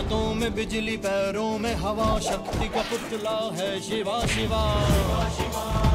हाथों में बिजली पैरों में हवा शक्ति का पुतला है शिवा शिवा। शिवा शिवा